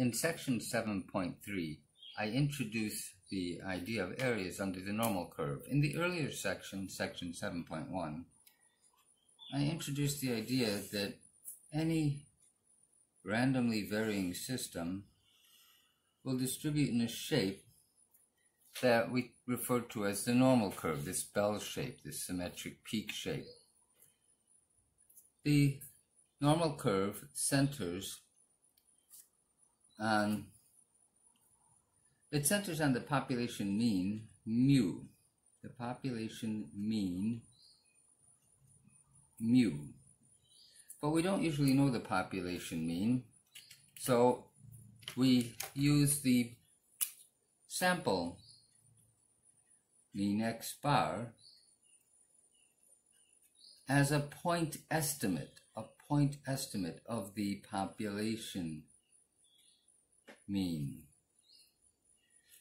In section 7.3, I introduce the idea of areas under the normal curve. In the earlier section, section 7.1, I introduced the idea that any randomly varying system will distribute in a shape that we refer to as the normal curve, this bell shape, this symmetric peak shape. The normal curve centers on it centers on the population mean mu. The population mean mu. But we don't usually know the population mean so we use the sample mean x bar as a point estimate a point estimate of the population mean.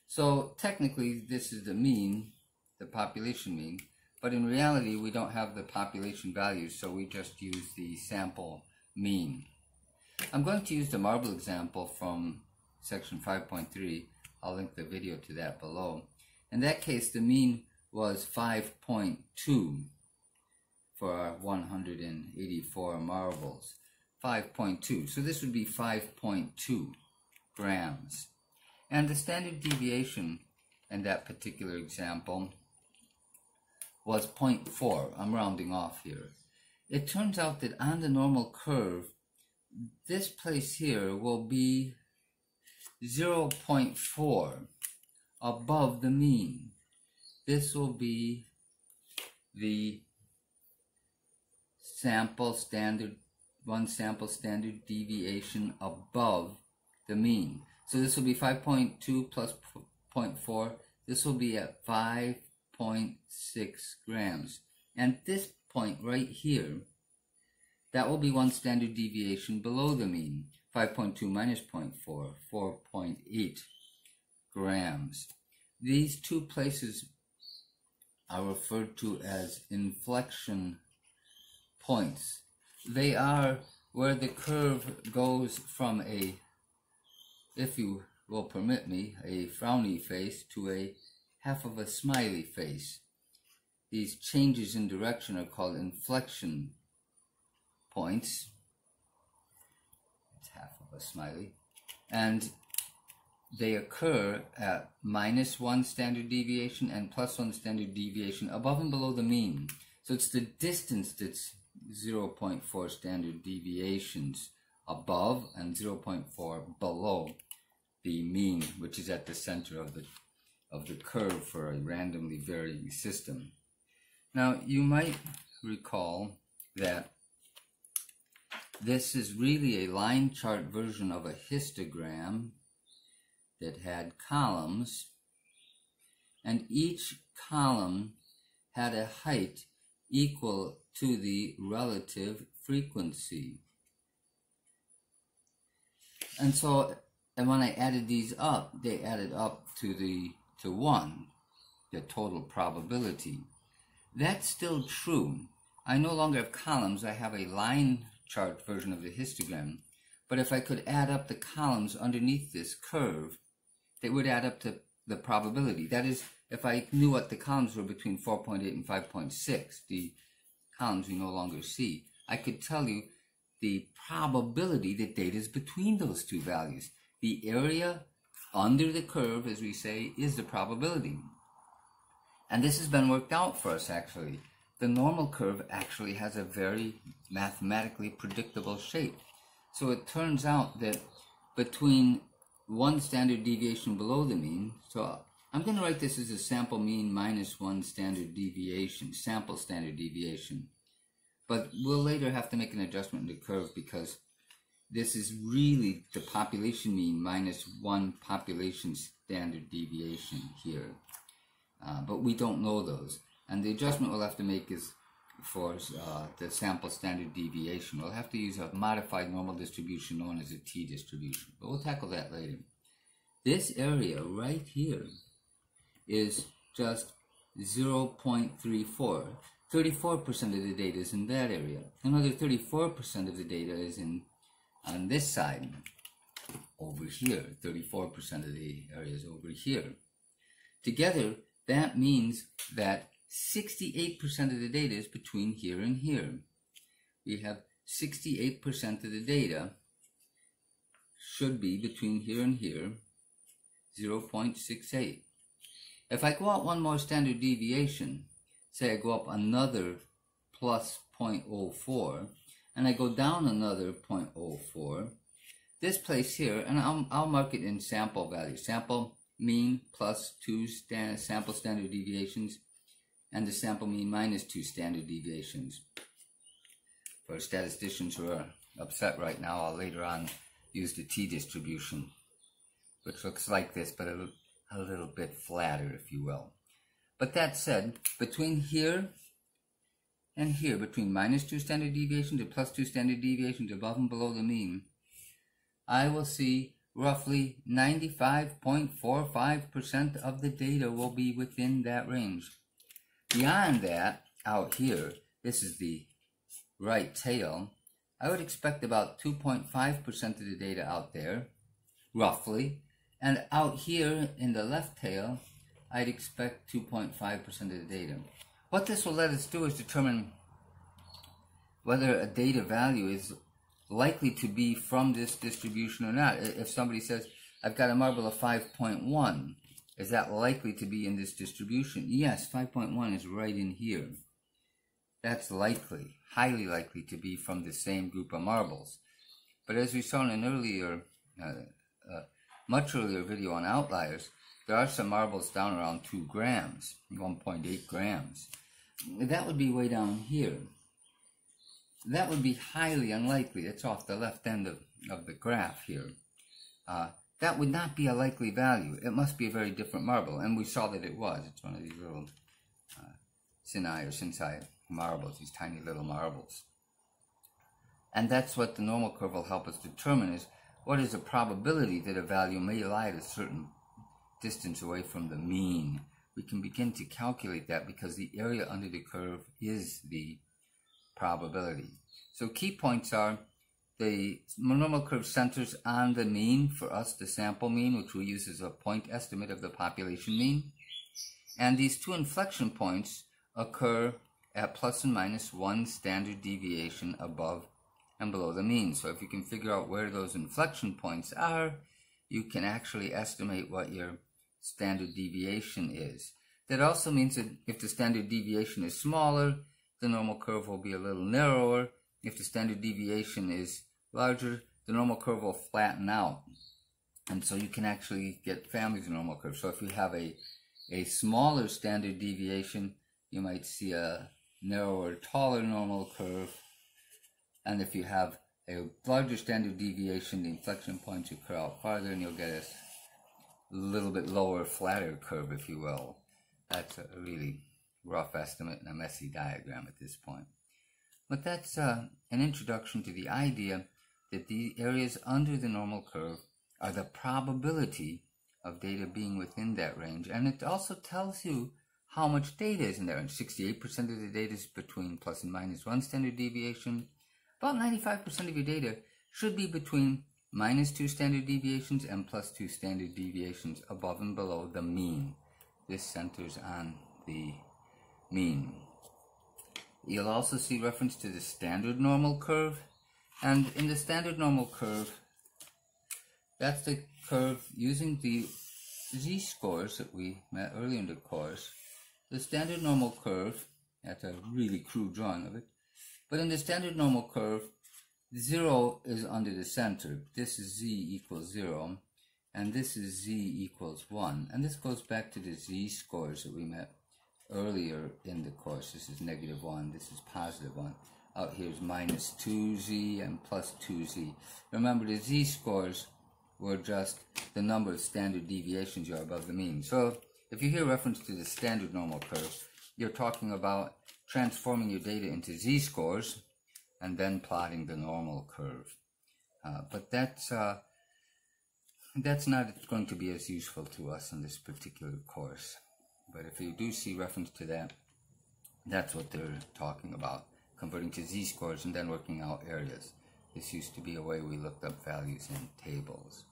So technically this is the mean, the population mean, but in reality we don't have the population values so we just use the sample mean. I'm going to use the marble example from section 5.3. I'll link the video to that below. In that case the mean was 5.2 for our 184 marbles. 5.2. So this would be 5.2 grams. And the standard deviation in that particular example was 0.4. I'm rounding off here. It turns out that on the normal curve, this place here will be 0.4 above the mean. This will be the sample standard, one sample standard deviation above the mean. So this will be 5.2 plus 0.4. This will be at 5.6 grams. And this point right here, that will be one standard deviation below the mean. 5.2 minus 0.4, 4.8 grams. These two places are referred to as inflection points. They are where the curve goes from a if you will permit me, a frowny face to a half of a smiley face. These changes in direction are called inflection points. It's half of a smiley. And they occur at minus one standard deviation and plus one standard deviation above and below the mean. So it's the distance that's 0.4 standard deviations above and 0.4 below the mean, which is at the center of the, of the curve for a randomly varying system. Now, you might recall that this is really a line chart version of a histogram that had columns, and each column had a height equal to the relative frequency. And so and when I added these up, they added up to the to one, the total probability. That's still true. I no longer have columns, I have a line chart version of the histogram. But if I could add up the columns underneath this curve, they would add up to the probability. That is, if I knew what the columns were between 4.8 and 5.6, the columns we no longer see, I could tell you the probability that data is between those two values. The area under the curve, as we say, is the probability. And this has been worked out for us actually. The normal curve actually has a very mathematically predictable shape. So it turns out that between one standard deviation below the mean, so I'm going to write this as a sample mean minus one standard deviation, sample standard deviation. But we'll later have to make an adjustment in the curve because this is really the population mean minus one population standard deviation here. Uh, but we don't know those. And the adjustment we'll have to make is for uh, the sample standard deviation. We'll have to use a modified normal distribution known as a t-distribution. But we'll tackle that later. This area right here is just 0.34. 34% of the data is in that area. Another 34% of the data is in on this side. over here. 34% of the area is over here. Together, that means that 68% of the data is between here and here. We have 68% of the data should be between here and here, 0.68. If I go out one more standard deviation, say I go up another plus 0.04, and I go down another 0.04, this place here, and I'll, I'll mark it in sample value. Sample mean plus two stand, sample standard deviations, and the sample mean minus two standard deviations. For statisticians who are upset right now, I'll later on use the t-distribution, which looks like this, but a, a little bit flatter, if you will. But that said, between here and here, between minus 2 standard deviations and plus 2 standard deviations above and below the mean, I will see roughly 95.45% of the data will be within that range. Beyond that, out here, this is the right tail, I would expect about 2.5% of the data out there, roughly. And out here in the left tail, I'd expect 2.5% of the data. What this will let us do is determine whether a data value is likely to be from this distribution or not. If somebody says, I've got a marble of 5.1, is that likely to be in this distribution? Yes, 5.1 is right in here. That's likely, highly likely to be from the same group of marbles. But as we saw in an earlier, uh, uh, much earlier video on outliers, there are some marbles down around 2 grams, 1.8 grams. That would be way down here. That would be highly unlikely. It's off the left end of, of the graph here. Uh, that would not be a likely value. It must be a very different marble, and we saw that it was. It's one of these little uh, Sinai or Sinsai marbles, these tiny little marbles. And that's what the normal curve will help us determine is what is the probability that a value may lie at a certain distance away from the mean. We can begin to calculate that because the area under the curve is the probability. So key points are the normal curve centers on the mean, for us the sample mean, which we use as a point estimate of the population mean. And these two inflection points occur at plus and minus one standard deviation above and below the mean. So if you can figure out where those inflection points are, you can actually estimate what your standard deviation is. That also means that if the standard deviation is smaller, the normal curve will be a little narrower. If the standard deviation is larger, the normal curve will flatten out. And so you can actually get families of normal curves. So if you have a, a smaller standard deviation, you might see a narrower, taller normal curve. And if you have a larger standard deviation, the inflection points occur out farther and you'll get a little bit lower, flatter curve, if you will. That's a really rough estimate and a messy diagram at this point. But that's uh, an introduction to the idea that the areas under the normal curve are the probability of data being within that range. And it also tells you how much data is in there. And 68% of the data is between plus and minus one standard deviation. About 95% of your data should be between minus two standard deviations and plus two standard deviations above and below the mean. This centers on the mean. You'll also see reference to the standard normal curve. And in the standard normal curve, that's the curve using the z-scores that we met earlier in the course the standard normal curve, that's a really crude drawing of it, but in the standard normal curve, 0 is under the center. This is z equals 0, and this is z equals 1. And this goes back to the z-scores that we met earlier in the course. This is negative 1, this is positive 1. Out here is minus 2z and plus 2z. Remember, the z-scores were just the number of standard deviations you are above the mean. So if you hear reference to the standard normal curve, you're talking about transforming your data into z-scores and then plotting the normal curve. Uh, but that's uh, that's not going to be as useful to us in this particular course. But if you do see reference to that, that's what they're talking about, converting to z-scores and then working out areas. This used to be a way we looked up values in tables.